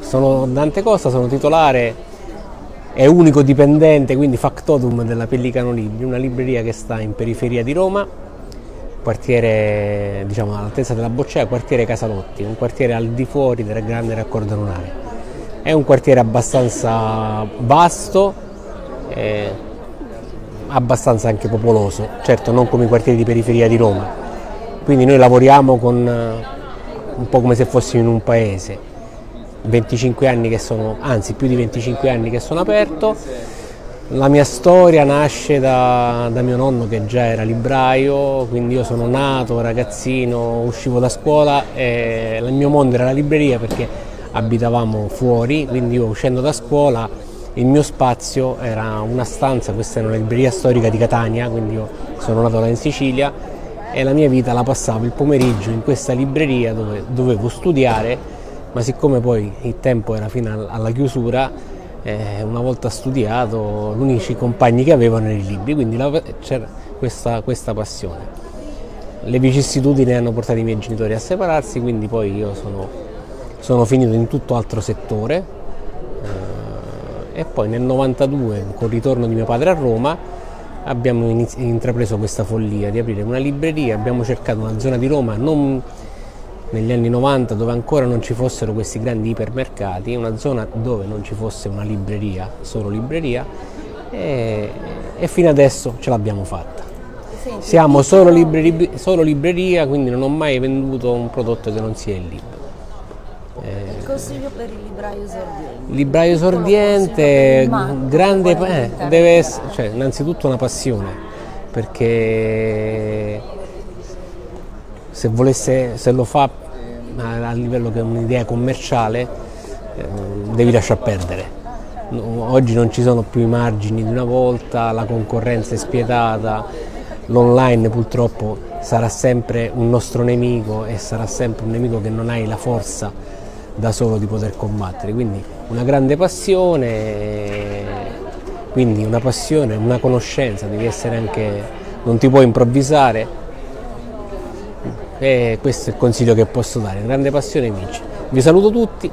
Sono Dante Costa, sono titolare e unico dipendente, quindi factotum della Pellicano Libri, una libreria che sta in periferia di Roma, quartiere diciamo all'altezza della Boccea, quartiere Casalotti, un quartiere al di fuori del grande raccordo lunare. È un quartiere abbastanza vasto, eh, abbastanza anche popoloso, certo non come i quartieri di periferia di Roma, quindi noi lavoriamo con, un po' come se fossimo in un paese 25 anni che sono, anzi più di 25 anni che sono aperto. La mia storia nasce da, da, mio nonno che già era libraio, quindi io sono nato ragazzino, uscivo da scuola e il mio mondo era la libreria perché abitavamo fuori, quindi io uscendo da scuola il mio spazio era una stanza, questa era una libreria storica di Catania, quindi io sono nato là in Sicilia e la mia vita la passavo il pomeriggio in questa libreria dove dovevo studiare ma siccome poi il tempo era fino alla chiusura, eh, una volta studiato, gli unici compagni che avevano erano i libri, quindi c'era questa, questa, passione. Le vicissitudini hanno portato i miei genitori a separarsi, quindi poi io sono, sono finito in tutto altro settore eh, e poi nel 92, con il ritorno di mio padre a Roma, abbiamo intrapreso questa follia di aprire una libreria, abbiamo cercato una zona di Roma non negli anni 90 dove ancora non ci fossero questi grandi ipermercati, una zona dove non ci fosse una libreria, solo libreria e, e fino adesso ce l'abbiamo fatta. Senti, Siamo solo, libreria, solo libreria, quindi non ho mai venduto un prodotto che non sia il libro. Eh, il consiglio per il libraio esordiente? Libraio esordiente, grande, eh, deve essere, cioè, innanzitutto una passione, perché se, volesse, se lo fa a livello che è un'idea commerciale eh, devi lasciar perdere. Oggi non ci sono più i margini di una volta, la concorrenza è spietata, l'online purtroppo sarà sempre un nostro nemico e sarà sempre un nemico che non hai la forza da solo di poter combattere. Quindi una grande passione, quindi una passione, una conoscenza, devi essere anche, non ti puoi improvvisare, e questo è il consiglio che posso dare, grande passione vince. Vi saluto tutti,